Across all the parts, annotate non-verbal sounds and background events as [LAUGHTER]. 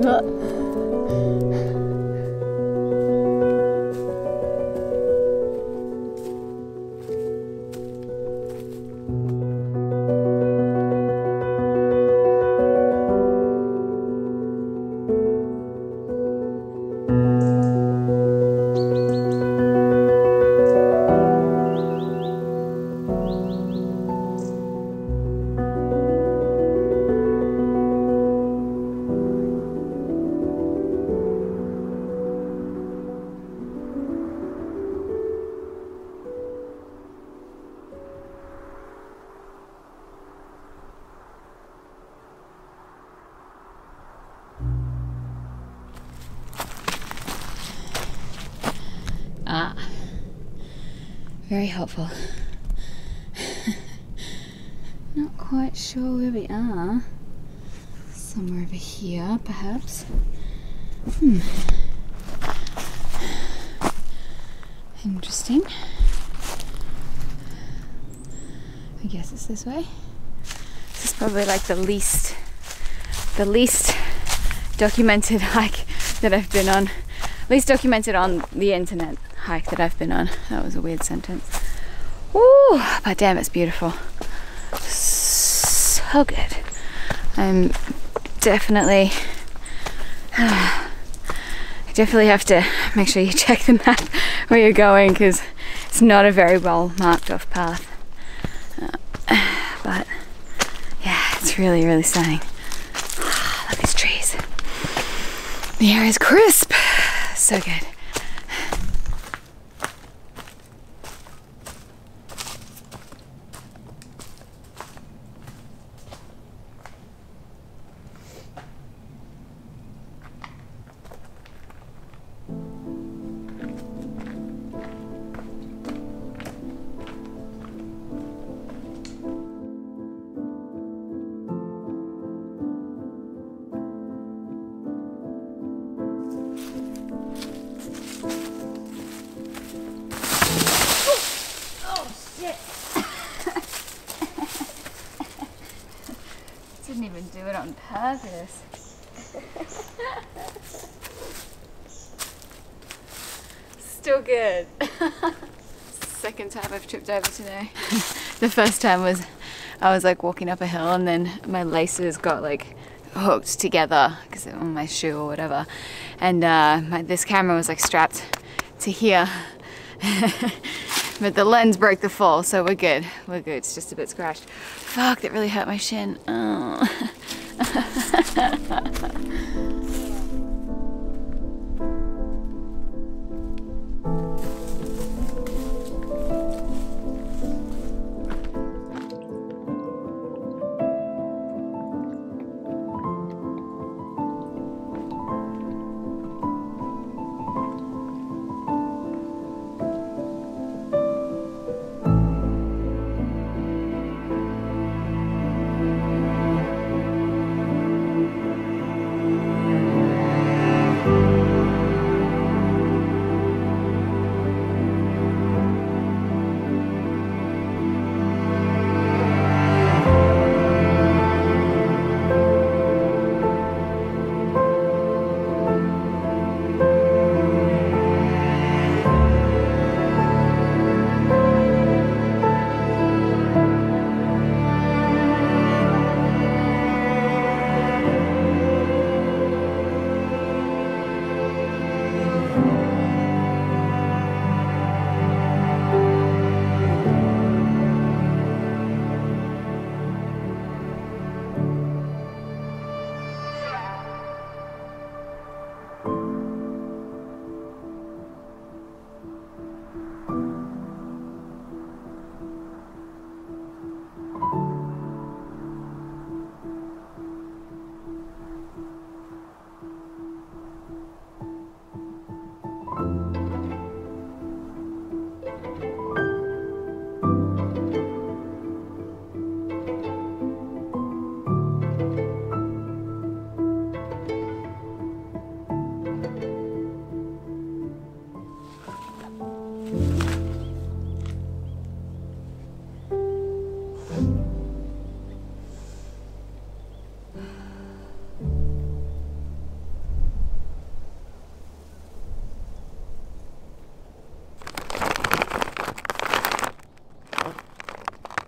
你 Ah, very helpful. Not quite sure where we are. Somewhere over here, perhaps. Hmm. Interesting. I guess it's this way. This is probably like the least, the least documented [LAUGHS] hike that I've been on. Least documented on the internet hike that I've been on. That was a weird sentence. Woo! But damn, it's beautiful. So good. I'm definitely. [SIGHS] I definitely have to make sure you check the map [LAUGHS] where you're going because it's not a very well marked off path. Uh, [SIGHS] but yeah, it's really, really stunning. [SIGHS] Look at these trees. The air is crisp. So good. It. Still good. [LAUGHS] Second time I've tripped over today. [LAUGHS] the first time was I was like walking up a hill and then my laces got like hooked together because on my shoe or whatever. And uh, my, this camera was like strapped to here. [LAUGHS] but the lens broke the fall, so we're good. We're good. It's just a bit scratched. Fuck, that really hurt my shin. Oh. ハハハハ。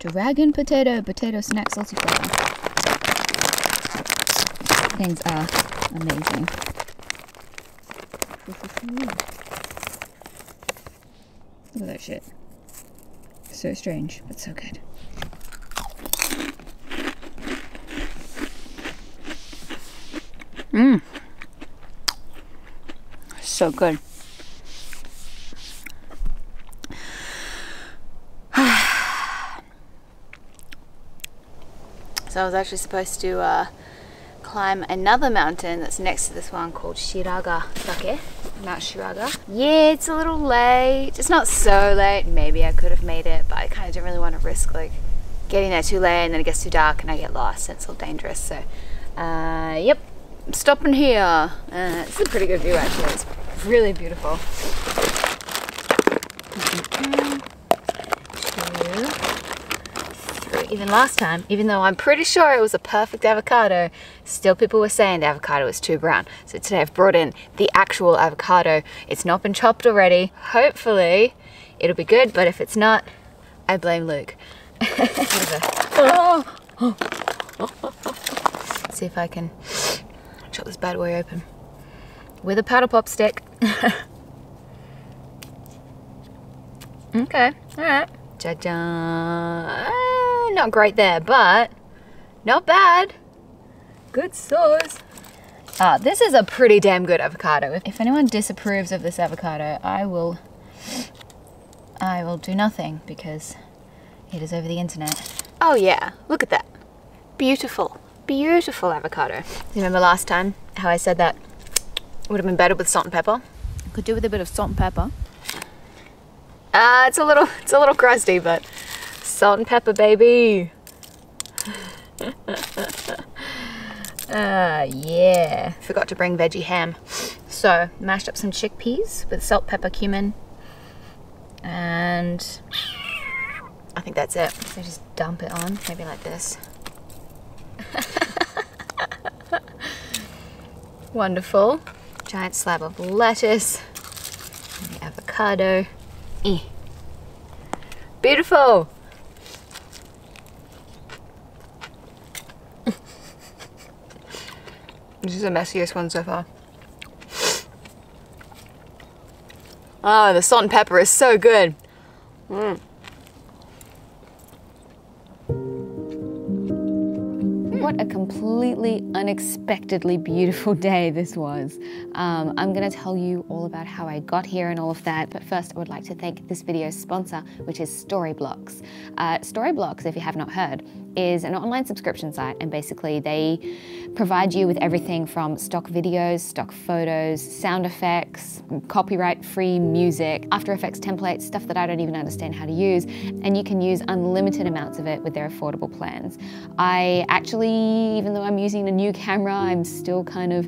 Dragon potato, potato snack salty flavor. Things are amazing. Look at that shit. So strange, but so good. Mmm. So good. I was actually supposed to uh, climb another mountain that's next to this one called Shiraga Sake, Mount Shiraga. Yeah, it's a little late. It's not so late. Maybe I could have made it, but I kind of didn't really want to risk like getting there too late and then it gets too dark and I get lost and it's all dangerous. So, uh, yep, I'm stopping here. Uh, it's a pretty good view actually. It's really beautiful. [LAUGHS] even last time, even though I'm pretty sure it was a perfect avocado, still people were saying the avocado was too brown. So today I've brought in the actual avocado. It's not been chopped already. Hopefully it'll be good, but if it's not, I blame Luke. [LAUGHS] See if I can chop this bad boy open with a paddle pop stick. [LAUGHS] okay, all right. Ja-ja not great there, but not bad. Good sauce. Ah, this is a pretty damn good avocado. If anyone disapproves of this avocado, I will, I will do nothing because it is over the internet. Oh yeah, look at that. Beautiful, beautiful avocado. You remember last time how I said that would have been better with salt and pepper? Could do with a bit of salt and pepper. Uh, it's a little, it's a little crusty, but Salt and pepper, baby. Ah, [LAUGHS] uh, yeah. Forgot to bring veggie ham. So, mashed up some chickpeas with salt, pepper, cumin. And I think that's it. So just dump it on, maybe like this. [LAUGHS] Wonderful. Giant slab of lettuce. Avocado. Eh. Beautiful. This is the messiest one so far. Oh, the salt and pepper is so good. Mm. What a completely unexpectedly beautiful day this was. Um, I'm going to tell you all about how I got here and all of that, but first I would like to thank this video's sponsor, which is Storyblocks. Uh, Storyblocks, if you have not heard, is an online subscription site and basically they provide you with everything from stock videos, stock photos, sound effects, copyright free music, After Effects templates, stuff that I don't even understand how to use, and you can use unlimited amounts of it with their affordable plans. I actually even though I'm using a new camera, I'm still kind of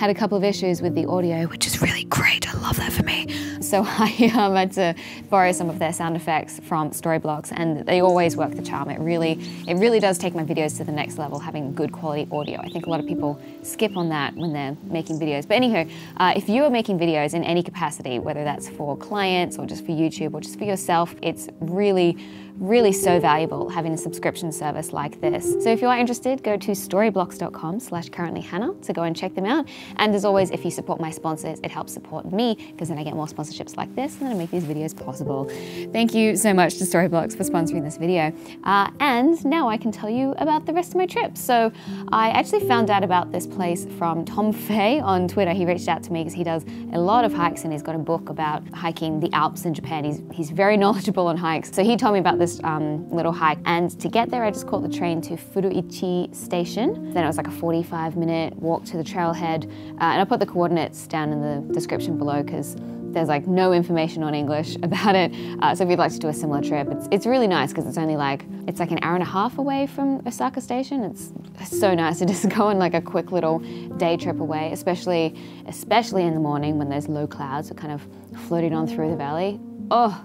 had a couple of issues with the audio, which is really great. I love that for me. So [LAUGHS] I um, had to borrow some of their sound effects from Storyblocks, and they always work the charm. It really, it really does take my videos to the next level, having good quality audio. I think a lot of people skip on that when they're making videos. But anywho, uh, if you are making videos in any capacity, whether that's for clients or just for YouTube or just for yourself, it's really really so valuable having a subscription service like this. So if you are interested, go to storyblocks.com slash currentlyhannah to go and check them out. And as always, if you support my sponsors, it helps support me because then I get more sponsorships like this and then I make these videos possible. Thank you so much to Storyblocks for sponsoring this video. Uh, and now I can tell you about the rest of my trip. So I actually found out about this place from Tom [LAUGHS] Fay on Twitter. He reached out to me because he does a lot of hikes and he's got a book about hiking the Alps in Japan. He's, he's very [LAUGHS] knowledgeable on hikes. So he told me about this um, little hike. And to get there, I just caught the train to Furuichi Station. Then it was like a 45 minute walk to the trailhead. Uh, and I'll put the coordinates down in the description below because there's like no information on English [LAUGHS] about it. Uh, so if you'd like to do a similar trip, it's, it's really nice because it's only like, it's like an hour and a half away from Osaka Station. It's, so nice to [LAUGHS] just go on like a quick little day trip away, especially, especially in the morning when there's low clouds are kind of floating on through the valley. Oh,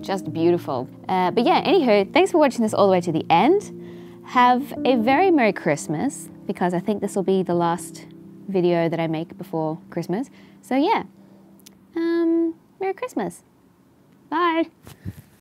just beautiful. Uh, but yeah, anywho, thanks for watching this all the way to the end. Have a very Merry Christmas because I think this will be the last video that I make before Christmas. So yeah, um, Merry Christmas. Bye.